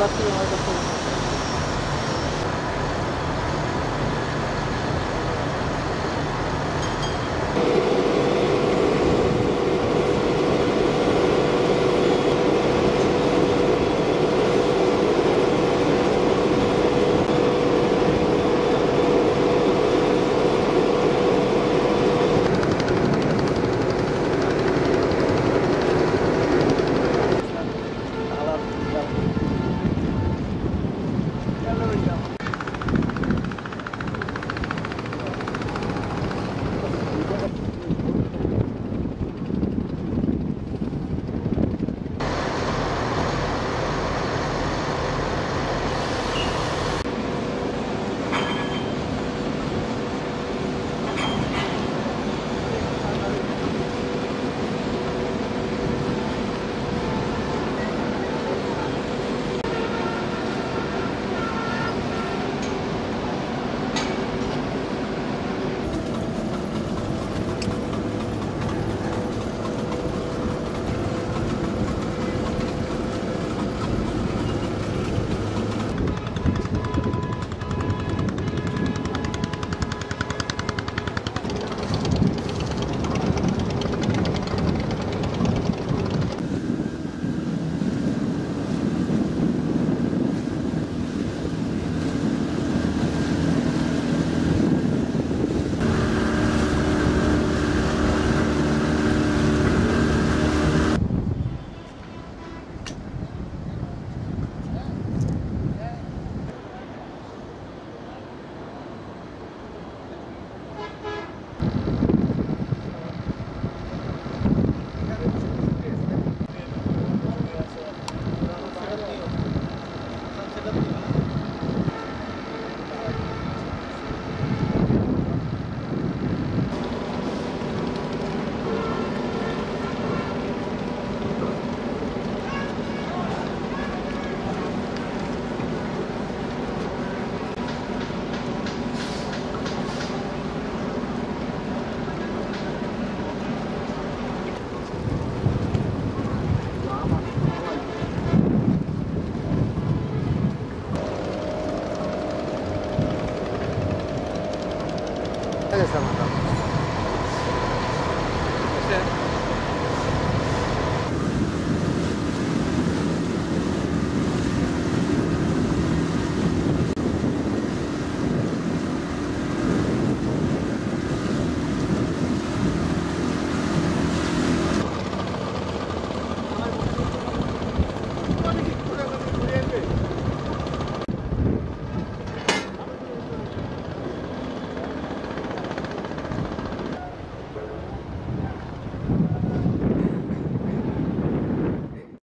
rápido, जैसा मतलब। अच्छा।